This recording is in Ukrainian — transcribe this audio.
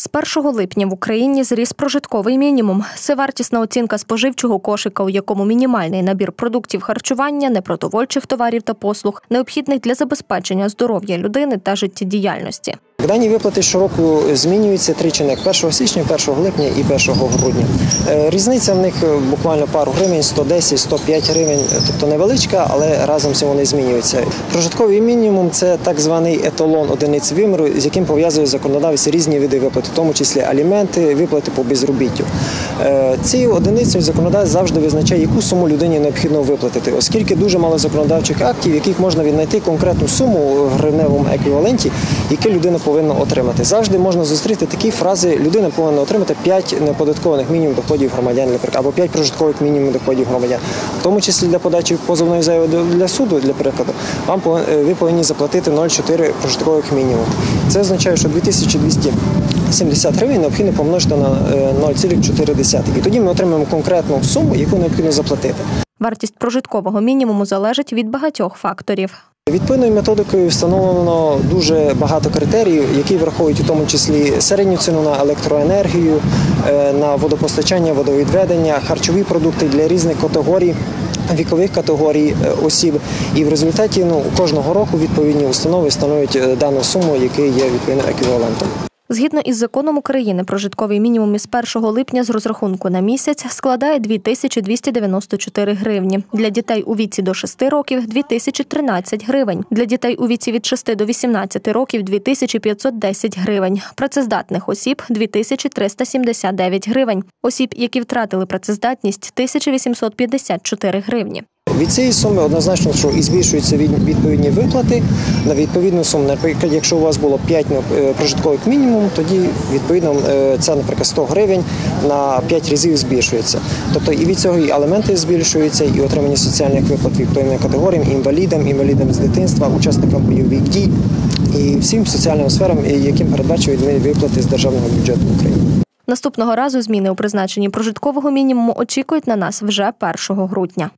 З 1 липня в Україні зріс прожитковий мінімум. Це вартісна оцінка споживчого кошика, у якому мінімальний набір продуктів харчування, непродовольчих товарів та послуг, необхідних для забезпечення здоров'я людини та життєдіяльності. Дані виплати щороку змінюються тричі на 1 січня, 1 липня і 1 грудня. Е, Різниця в них буквально пару гривень, 110-105 гривень, тобто невеличка, але разом цим вони змінюються. Прожитковий мінімум це так званий еталон одиниць виміру, з яким пов'язує законодавець різні види виплат, в тому числі аліменти, виплати по безробіттю. Е, Цією одиницею законодавець завжди визначає, яку суму людині необхідно виплатити, оскільки дуже мало законодавчих актів, яких можна віднайти конкретну суму в гривневому еквіваленті, яку людина повинна отримати. Завжди можна зустріти такі фрази: людина повинна отримати 5 неоподаткованих мінімум доходів громадян, або 5 прожиткових мінімум доходів громадян. В тому числі для подачі позовної заяви для суду, для прикладу, вам е, ви повинні заплатити 0,4 прожиткових мінімум. Це означає, що 2200 70 гривень необхідно помножити на е, 0,4. І тоді ми отримаємо конкретну суму, яку необхідно заплатити. Вартість прожиткового мінімуму залежить від багатьох факторів. Відповідною методикою встановлено дуже багато критеріїв, які враховують у тому числі середню ціну на електроенергію, е, на водопостачання, водовідведення, харчові продукти для різних категорій. Вікових категорій е, осіб, і в результаті ну кожного року відповідні установи встановлюють е, дану суму, який є відповідно еквівалентом. Згідно із законом України, прожитковий мінімум із 1 липня з розрахунку на місяць складає 2294 гривні. Для дітей у віці до 6 років 2013 гривень. Для дітей у віці від 6 до 18 років 2510 гривень. Працездатних осіб 2379 гривень. Осіб, які втратили працездатність 1854 гривні. Від цієї суми однозначно, що і збільшуються відповідні виплати на відповідну суму. Наприклад, якщо у вас було 5 е, прожиткових мінімум, тоді відповідно це, наприклад, 100 гривень на 5 разів збільшується. Тобто і від цього і аліменти збільшуються, і отримання соціальних виплат відповідним категоріям, інвалідам, інвалідам з дитинства, учасникам бойових дій і всім соціальним сферам, е, яким передбачують виплати з державного бюджету України. Наступного разу зміни у призначенні прожиткового мінімуму очікують на нас вже 1 грудня.